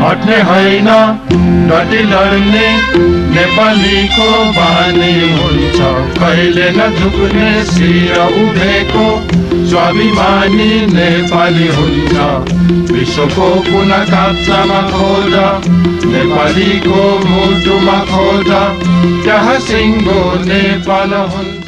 हट्ने होइन डटी लड्ने नेपालीको बानी हुन्छ। कहिले नझुक्ने शिर उभेको स्वाभिमानी नेपाली हुन्छ। विश्वको कुना काप्चामा खोज नेपालीको मुटुमा खोज। त्यहाँ सिङ्गो नेपाल हुन्छ।